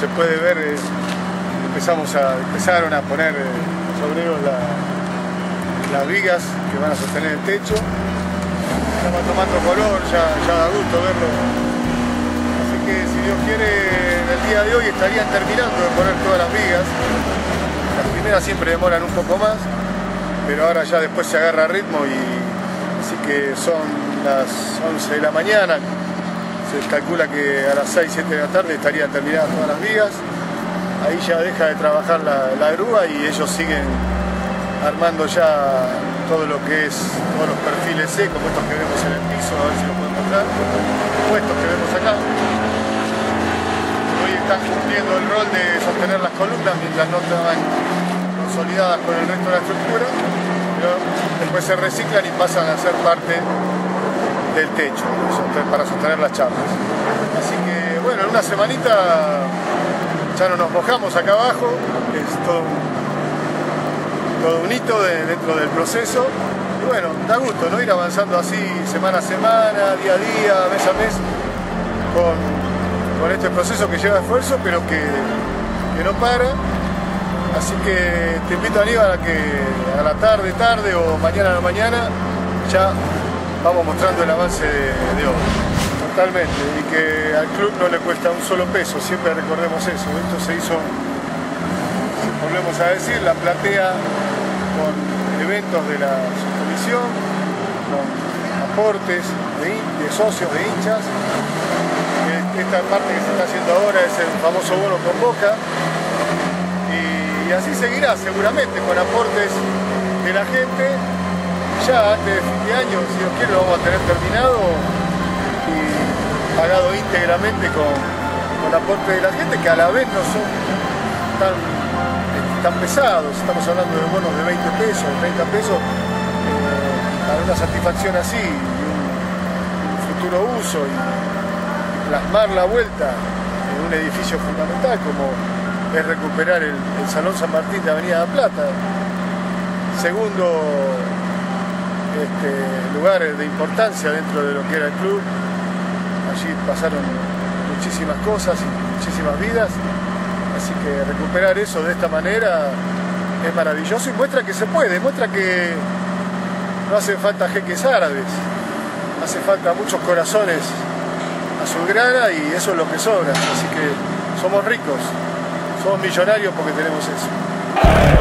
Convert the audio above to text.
se puede ver, eh, empezamos a, empezaron a poner eh, sobre ellos las vigas que van a sostener el techo. Estamos tomando color, ya, ya da gusto verlo. Así que si Dios quiere, en el día de hoy estarían terminando de poner todas las vigas. Las primeras siempre demoran un poco más, pero ahora ya después se agarra ritmo y así que son las 11 de la mañana, se calcula que a las 6, 7 de la tarde estarían terminadas todas las vigas. Ahí ya deja de trabajar la, grúa y ellos siguen armando ya todo lo que es, todos los perfiles como estos que vemos en el piso, a ver si lo pueden mostrar, como estos que vemos acá. Hoy están cumpliendo el rol de sostener las columnas mientras no estaban consolidadas con el resto de la estructura, después se reciclan y pasan a ser parte del techo para sostener las chapas. Así que bueno, en una semanita ya no nos mojamos acá abajo, es todo un, hito dentro del proceso. Y bueno, da gusto, ¿no? Ir avanzando así semana a semana, día a día, mes a mes, con, con este proceso que lleva esfuerzo, pero que, que no para. Así que te invito Aníbal a que a la tarde, tarde o mañana a la mañana ya vamos mostrando el avance de, hoy. Totalmente, y que al club no le cuesta un solo peso, siempre recordemos eso. Esto se hizo, volvemos a decir, la platea con eventos de la subcomisión, con aportes de, socios, de hinchas. Esta parte que se está haciendo ahora es el famoso bono con boca. y así seguirá seguramente con aportes de la gente ya antes de fin de año, si Dios quiere, lo vamos a tener terminado y pagado íntegramente con, el aporte de la gente, que a la vez no son tan, tan pesados. Estamos hablando de bonos de 20 pesos, 30 pesos, eh, para una satisfacción así, y un, futuro uso y, plasmar la vuelta en un edificio fundamental como es recuperar el, el Salón San Martín de Avenida La Plata. Segundo este, lugares de importancia dentro de lo que era el club. Allí pasaron muchísimas cosas y muchísimas vidas, así que recuperar eso de esta manera es maravilloso y muestra que se puede, muestra que no hace falta jeques árabes, hace falta muchos corazones azulgrana y eso es lo que sobra, así que somos ricos, somos millonarios porque tenemos eso.